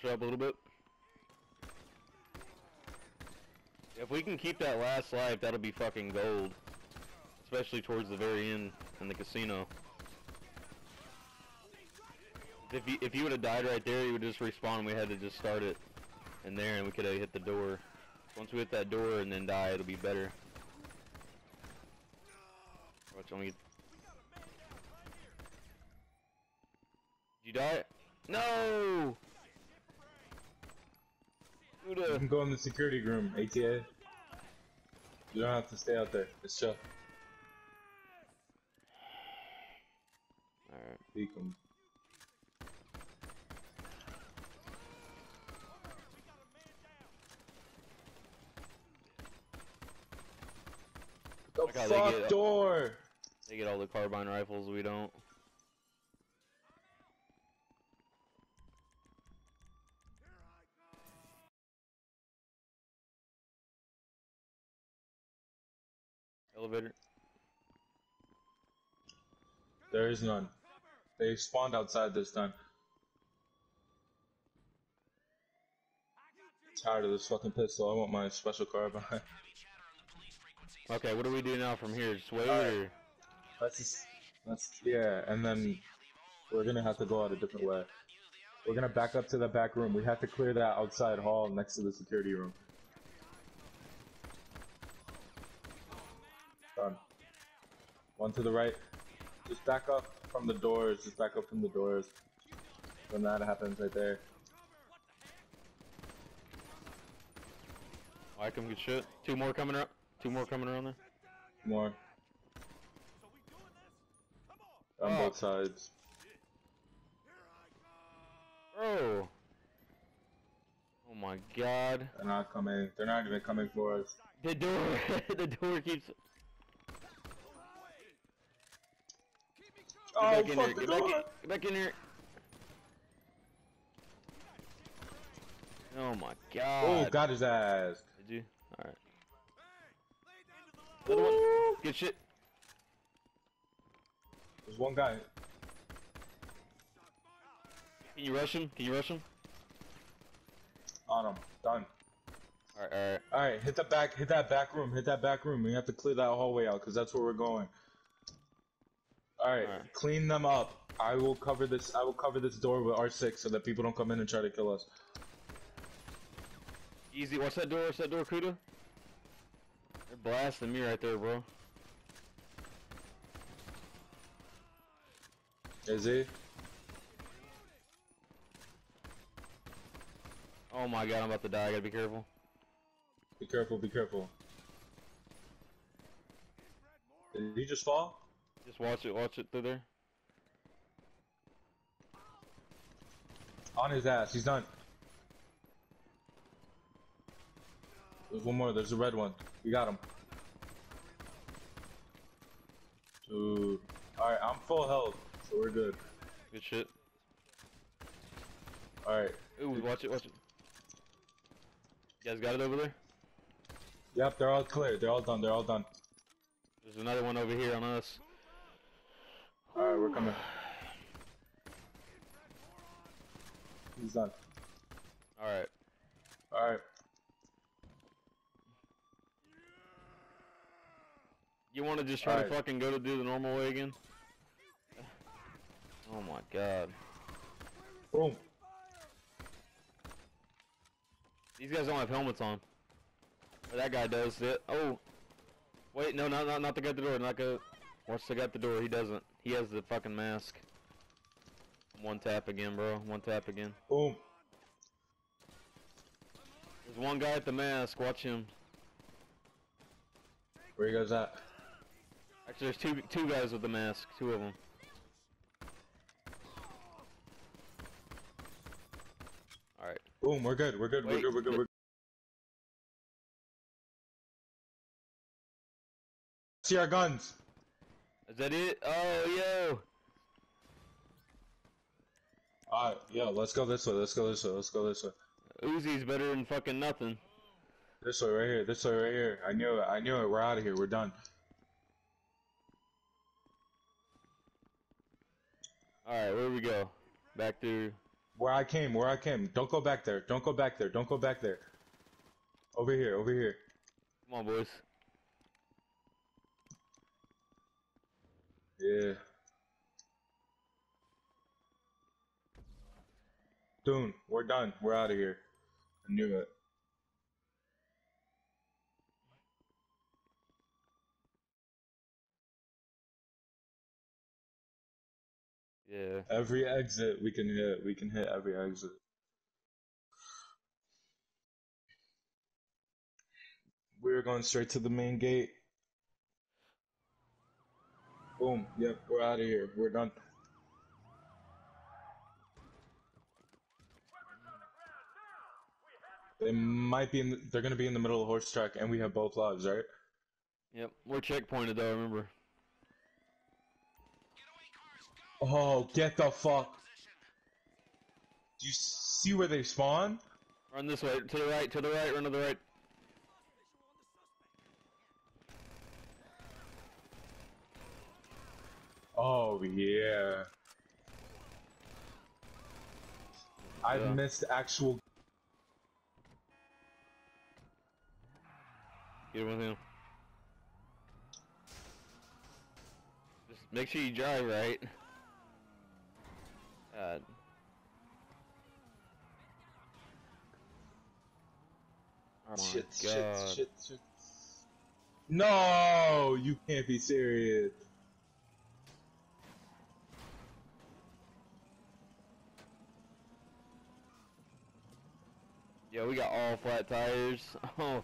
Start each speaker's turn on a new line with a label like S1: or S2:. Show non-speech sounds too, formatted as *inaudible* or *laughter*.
S1: Push up a little bit. If we can keep that last life, that'll be fucking gold. Especially towards the very end in the casino. If you if you would have died right there, you would just respawn. We had to just start it in there, and we could have hit the door. Once we hit that door and then die, it'll be better. Watch, let me. Did you die? No!
S2: You can go in the security room, ATA. You don't have to stay out there. It's chill.
S1: Alright.
S2: Peek 'em. The
S1: Look how they
S2: fuck
S1: get-
S2: door!
S1: They get all the carbine rifles, we don't. Elevator.
S2: There is none. They spawned outside this time. Tired of this fucking pistol. I want my special carbine.
S1: Okay, what do we do now from here? Just wait
S2: Alright.
S1: or
S2: Let's just, let's, yeah, and then we're gonna have to go out a different way. We're gonna back up to the back room. We have to clear that outside hall next to the security room. Done. One to the right. Just back up from the doors. Just back up from the doors. When that happens right there.
S1: I can get shit. Two more coming up. Two more coming around there.
S2: More. On
S1: Oh.
S2: both sides.
S1: Bro. Oh my god.
S2: They're not coming. They're not even coming for us.
S1: The door *laughs* the door keeps
S2: Oh,
S1: back in
S2: fuck
S1: here.
S2: the
S1: Get back,
S2: door!
S1: in, get back in here. Oh my oh, god.
S2: Oh, got his ass.
S1: Did you? Alright. Another one. Good shit.
S2: There's one guy.
S1: Can you rush him? Can you rush him?
S2: On him. Done.
S1: Alright, alright.
S2: Alright, hit the back, hit that back room, hit that back room. We have to clear that hallway out, because that's where we're going. Alright,
S1: Alright.
S2: clean them up. I will cover this, I will cover this door with R6 so that people don't come in and try to kill us.
S1: Easy. What's that door. What's that door, Kuda. They're blasting me right there, bro.
S2: Is he?
S1: Oh my god, I'm about to die. I gotta be careful.
S2: Be careful, be careful. Did he just fall?
S1: Just watch it. Watch it through there.
S2: On his ass, he's done. There's one more, there's a red one. We got him. Dude. Alright, I'm full health, so we're good.
S1: Good shit.
S2: Alright.
S1: Ooh, watch it. Watch it. You guys got it over there?
S2: Yep, they're all clear. They're all done. They're all done.
S1: There's another one over here on us.
S2: Alright, we're coming. He's done.
S1: Alright.
S2: Alright.
S1: You want to just try
S2: Alright.
S1: to fucking go to do the normal way again? Oh my god.
S2: Boom.
S1: These guys don't have helmets on. Or that guy does. It. Oh. Wait, no, not, not, not the guy at the door. Not go. Watch the guy at the door. He doesn't. He has the fucking mask. One tap again, bro. One tap again.
S2: Boom.
S1: There's one guy at the mask. Watch him.
S2: Where he goes at?
S1: Actually, there's two two guys with the mask. Two of them. All right.
S2: Boom, we're good. We're good. We're good. We're good. We're See our guns.
S1: Is that it? Oh, yo.
S2: Alright, yo, let's go this way. Let's go this way. Let's go this way.
S1: Uzi's better than fucking nothing.
S2: This way, right here. This way, right here. I knew it. I knew it. We're out of here. We're done.
S1: All right, where we go? Back through.
S2: Where I came, where I came. Don't go back there. Don't go back there. Don't go back there. Over here, over here.
S1: Come on, boys.
S2: Yeah. Dune, we're done. We're out of here. I knew it.
S1: Yeah.
S2: Every exit we can hit, we can hit every exit. We're going straight to the main gate. Boom. Yep, we're out of here. We're done. They might be in. The, they're gonna be in the middle of the horse track, and we have both lives, right?
S1: Yep. We're checkpointed though. Remember.
S2: Oh, get the fuck! Do you see where they spawn?
S1: Run this way. To the right. To the right. Run to the right.
S2: Oh yeah. I've
S1: Yeah.
S2: missed actual.
S1: Get with him. Just make sure you drive right. God. Oh my
S2: shit,
S1: god.
S2: shit, shit, shit. No, you can't be serious.
S1: Yo, we got all flat tires. *laughs* Oh,